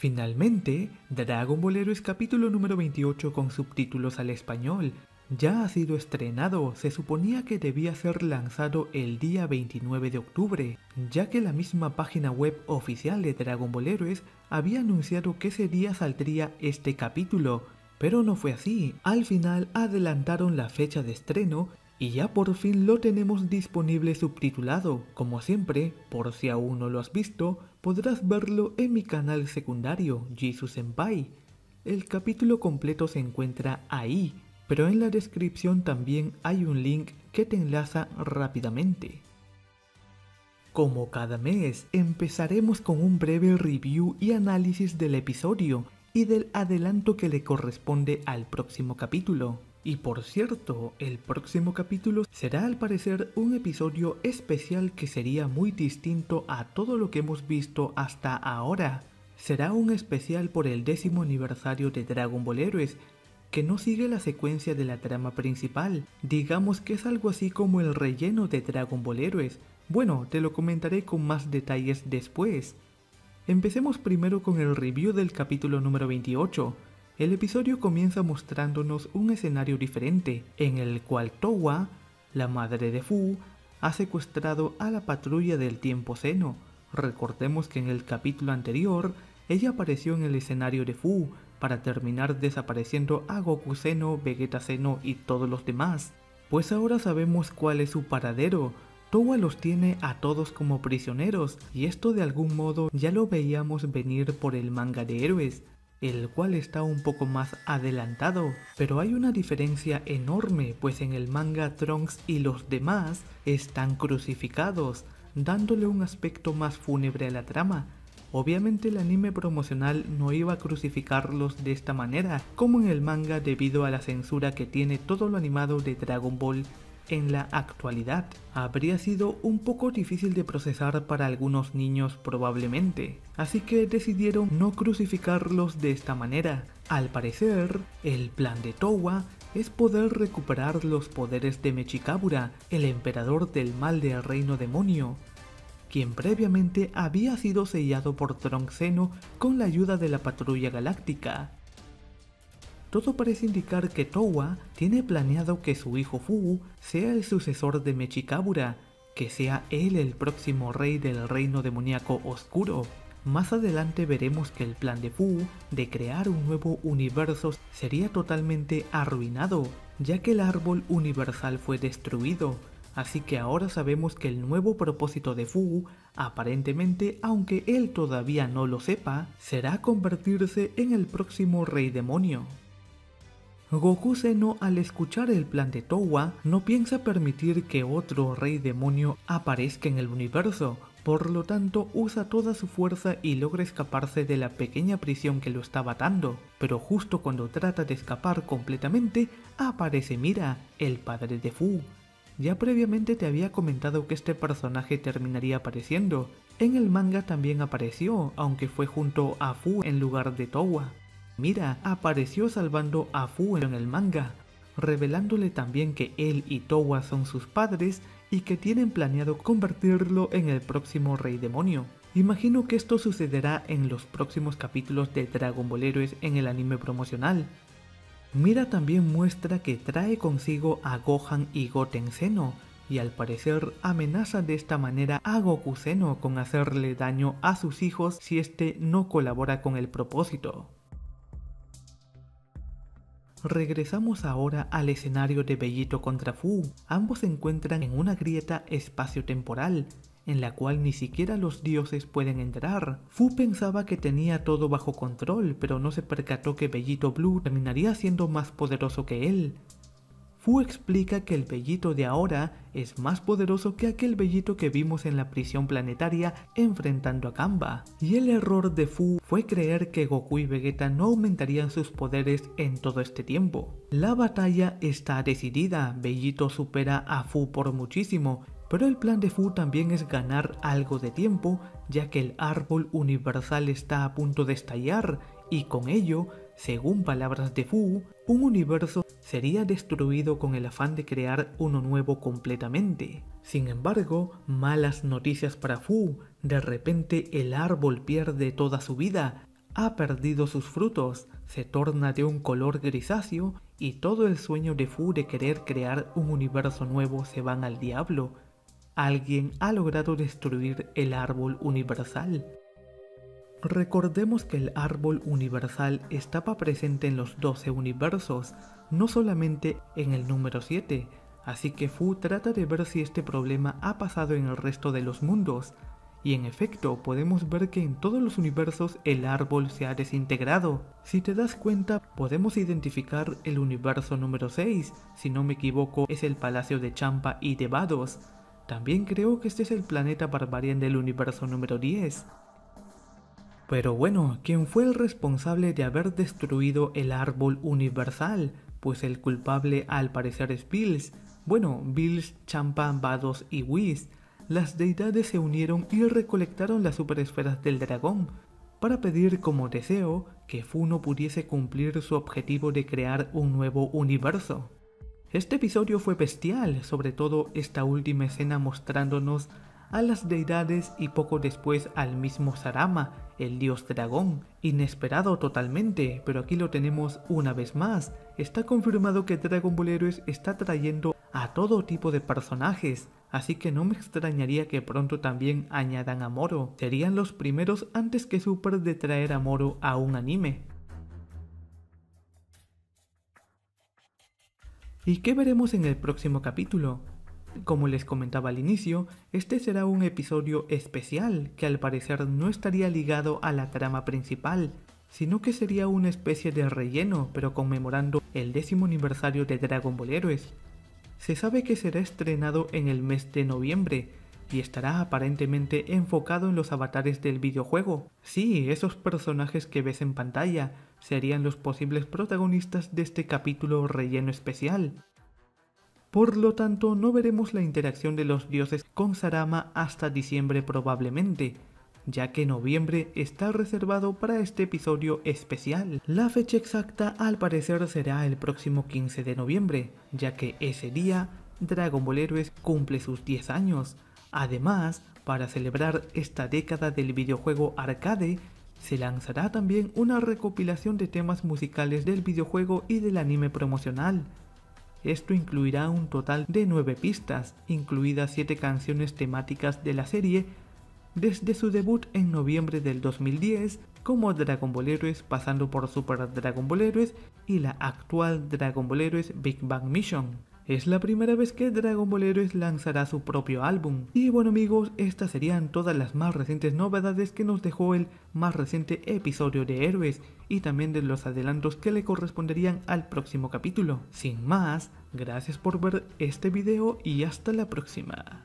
Finalmente, Dragon Ball Heroes capítulo número 28 con subtítulos al español. Ya ha sido estrenado, se suponía que debía ser lanzado el día 29 de octubre, ya que la misma página web oficial de Dragon Ball Heroes había anunciado que ese día saldría este capítulo, pero no fue así, al final adelantaron la fecha de estreno y ya por fin lo tenemos disponible subtitulado. Como siempre, por si aún no lo has visto, podrás verlo en mi canal secundario, Jisoo Senpai. El capítulo completo se encuentra ahí, pero en la descripción también hay un link que te enlaza rápidamente. Como cada mes, empezaremos con un breve review y análisis del episodio y del adelanto que le corresponde al próximo capítulo. Y por cierto, el próximo capítulo será al parecer un episodio especial que sería muy distinto a todo lo que hemos visto hasta ahora. Será un especial por el décimo aniversario de Dragon Ball Heroes que no sigue la secuencia de la trama principal. Digamos que es algo así como el relleno de Dragon Ball Heroes. Bueno, te lo comentaré con más detalles después. Empecemos primero con el review del capítulo número 28. El episodio comienza mostrándonos un escenario diferente, en el cual Towa, la madre de Fu, ha secuestrado a la patrulla del tiempo seno. Recordemos que en el capítulo anterior, ella apareció en el escenario de Fu, para terminar desapareciendo a Goku Seno, Vegeta Seno y todos los demás. Pues ahora sabemos cuál es su paradero. Towa los tiene a todos como prisioneros y esto de algún modo ya lo veíamos venir por el manga de héroes, el cual está un poco más adelantado, pero hay una diferencia enorme pues en el manga Trunks y los demás están crucificados, dándole un aspecto más fúnebre a la trama, Obviamente el anime promocional no iba a crucificarlos de esta manera, como en el manga debido a la censura que tiene todo lo animado de Dragon Ball en la actualidad. Habría sido un poco difícil de procesar para algunos niños probablemente, así que decidieron no crucificarlos de esta manera. Al parecer, el plan de Towa es poder recuperar los poderes de Mechikabura, el emperador del mal del reino demonio, quien previamente había sido sellado por Tronxeno con la ayuda de la patrulla galáctica. Todo parece indicar que Towa tiene planeado que su hijo Fu sea el sucesor de Mechikabura, que sea él el próximo rey del reino demoníaco oscuro. Más adelante veremos que el plan de Fu de crear un nuevo universo sería totalmente arruinado, ya que el árbol universal fue destruido, Así que ahora sabemos que el nuevo propósito de Fu, aparentemente, aunque él todavía no lo sepa, será convertirse en el próximo rey demonio. Goku Seno al escuchar el plan de Towa no piensa permitir que otro rey demonio aparezca en el universo, por lo tanto usa toda su fuerza y logra escaparse de la pequeña prisión que lo estaba atando, pero justo cuando trata de escapar completamente aparece Mira, el padre de Fu, ya previamente te había comentado que este personaje terminaría apareciendo. En el manga también apareció, aunque fue junto a Fu en lugar de Towa. Mira, apareció salvando a Fu en el manga, revelándole también que él y Towa son sus padres y que tienen planeado convertirlo en el próximo rey demonio. Imagino que esto sucederá en los próximos capítulos de Dragon Ball Heroes en el anime promocional, Mira también muestra que trae consigo a Gohan y Goten Seno, y al parecer amenaza de esta manera a Goku Seno con hacerle daño a sus hijos si éste no colabora con el propósito. Regresamos ahora al escenario de Bellito contra Fu. Ambos se encuentran en una grieta espacio-temporal, en la cual ni siquiera los dioses pueden entrar. Fu pensaba que tenía todo bajo control, pero no se percató que Bellito Blue terminaría siendo más poderoso que él. Fu explica que el Bellito de ahora es más poderoso que aquel Bellito que vimos en la prisión planetaria enfrentando a Kamba. Y el error de Fu fue creer que Goku y Vegeta no aumentarían sus poderes en todo este tiempo. La batalla está decidida, Bellito supera a Fu por muchísimo, pero el plan de Fu también es ganar algo de tiempo, ya que el árbol universal está a punto de estallar y con ello, según palabras de Fu, un universo sería destruido con el afán de crear uno nuevo completamente. Sin embargo, malas noticias para Fu, de repente el árbol pierde toda su vida, ha perdido sus frutos, se torna de un color grisáceo y todo el sueño de Fu de querer crear un universo nuevo se van al diablo. Alguien ha logrado destruir el árbol universal. Recordemos que el árbol universal estaba presente en los 12 universos, no solamente en el número 7, así que Fu trata de ver si este problema ha pasado en el resto de los mundos, y en efecto podemos ver que en todos los universos el árbol se ha desintegrado. Si te das cuenta podemos identificar el universo número 6, si no me equivoco es el palacio de Champa y de Vados. También creo que este es el planeta Barbarian del universo número 10. Pero bueno, ¿quién fue el responsable de haber destruido el árbol universal? Pues el culpable al parecer es Bills. Bueno, Bills, Champa, Vados y Whis las deidades se unieron y recolectaron las superesferas del dragón para pedir como deseo que Funo pudiese cumplir su objetivo de crear un nuevo universo. Este episodio fue bestial, sobre todo esta última escena mostrándonos a las deidades y poco después al mismo Sarama, el dios dragón. Inesperado totalmente, pero aquí lo tenemos una vez más. Está confirmado que Dragon Ball Heroes está trayendo a todo tipo de personajes, así que no me extrañaría que pronto también añadan a Moro. Serían los primeros antes que Super de traer a Moro a un anime. ¿Y qué veremos en el próximo capítulo? Como les comentaba al inicio, este será un episodio especial que al parecer no estaría ligado a la trama principal, sino que sería una especie de relleno, pero conmemorando el décimo aniversario de Dragon Ball Heroes se sabe que será estrenado en el mes de noviembre y estará aparentemente enfocado en los avatares del videojuego. Sí, esos personajes que ves en pantalla serían los posibles protagonistas de este capítulo relleno especial. Por lo tanto, no veremos la interacción de los dioses con Sarama hasta diciembre probablemente, ya que noviembre está reservado para este episodio especial. La fecha exacta al parecer será el próximo 15 de noviembre, ya que ese día Dragon Ball Heroes cumple sus 10 años. Además, para celebrar esta década del videojuego arcade, se lanzará también una recopilación de temas musicales del videojuego y del anime promocional. Esto incluirá un total de 9 pistas, incluidas 7 canciones temáticas de la serie desde su debut en noviembre del 2010 como Dragon Ball Heroes pasando por Super Dragon Ball Heroes y la actual Dragon Ball Heroes Big Bang Mission. Es la primera vez que Dragon Ball Heroes lanzará su propio álbum. Y bueno amigos, estas serían todas las más recientes novedades que nos dejó el más reciente episodio de Héroes y también de los adelantos que le corresponderían al próximo capítulo. Sin más, gracias por ver este video y hasta la próxima.